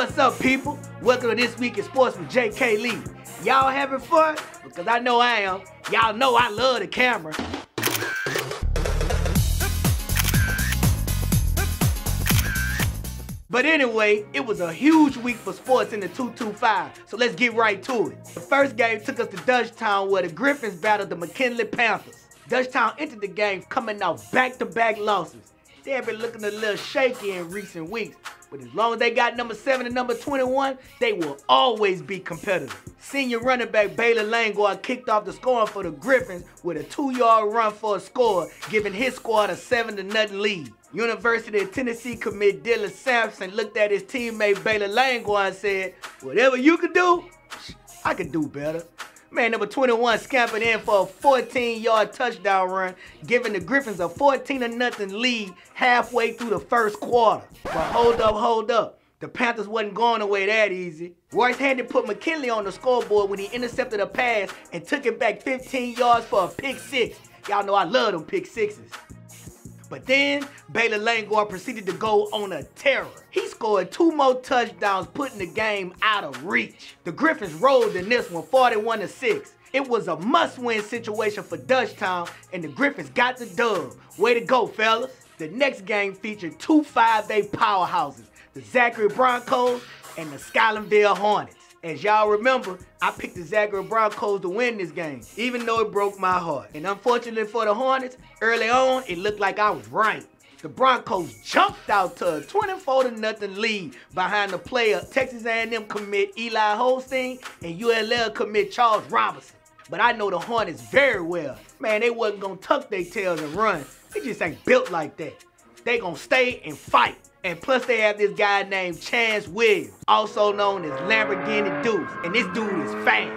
What's up, people? Welcome to This Week in Sports with J.K. Lee. Y'all having fun? Because I know I am. Y'all know I love the camera. But anyway, it was a huge week for sports in the 225, so let's get right to it. The first game took us to Dutchtown where the Griffins battled the McKinley Panthers. Dutchtown entered the game coming off back-to-back losses. They have been looking a little shaky in recent weeks, but as long as they got number 7 and number 21, they will always be competitive. Senior running back Baylor Langard kicked off the scoring for the Griffins with a two-yard run for a score, giving his squad a 7 to nothing lead. University of Tennessee commit Dylan Sampson looked at his teammate Baylor Langard and said, whatever you can do, I can do better. Man, number 21 scampered in for a 14-yard touchdown run, giving the Griffins a 14 to nothing lead halfway through the first quarter. But hold up, hold up. The Panthers wasn't going away that easy. Royce Hampton put McKinley on the scoreboard when he intercepted a pass and took it back 15 yards for a pick six. Y'all know I love them pick sixes. But then Baylor Langor proceeded to go on a terror. He scored two more touchdowns, putting the game out of reach. The Griffins rolled in this one 41 to 6. It was a must-win situation for Dutchtown, and the Griffins got the dub. Way to go, fellas. The next game featured two 5A powerhouses, the Zachary Broncos and the Scotlandville Hornets. As y'all remember, I picked the Zachary Broncos to win this game, even though it broke my heart. And unfortunately for the Hornets, early on, it looked like I was right. The Broncos jumped out to a 24 to nothing lead behind the player Texas A&M commit Eli Holstein and ULL commit Charles Robinson. But I know the Hornets very well. Man, they wasn't gonna tuck their tails and run. They just ain't built like that. They gonna stay and fight. And plus they have this guy named Chance Williams, also known as Lamborghini Deuce. And this dude is fast.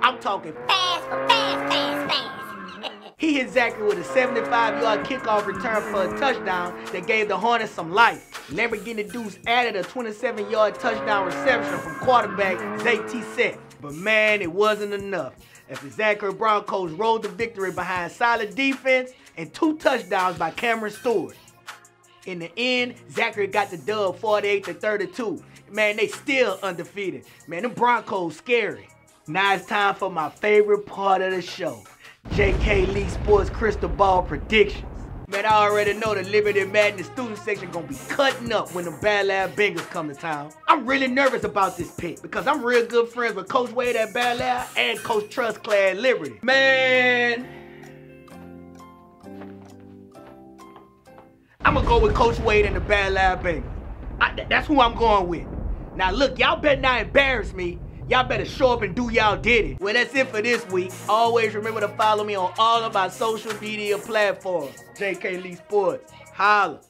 I'm talking fast fast, fast, fast. he hit Zachary with a 75-yard kickoff return for a touchdown that gave the Hornets some life. Lamborghini Deuce added a 27-yard touchdown reception from quarterback Zay Set. But man, it wasn't enough. As the Zachary Broncos rolled the victory behind solid defense and two touchdowns by Cameron Stewart. In the end, Zachary got the dub 48 to 32. Man, they still undefeated. Man, the Broncos scary. Now it's time for my favorite part of the show. JK Lee Sports Crystal Ball predictions. Man, I already know the Limited Madness student section gonna be cutting up when the Bad Lab Bengals come to town. I'm really nervous about this pick because I'm real good friends with Coach Wade at Bad Lab and Coach Trust Clay at Liberty. Man, I'm gonna go with Coach Wade and the Bad Lab. I, that's who I'm going with. Now look, y'all better not embarrass me. Y'all better show up and do y'all did it. Well, that's it for this week. Always remember to follow me on all of my social media platforms. JK Lee Sports. Holla.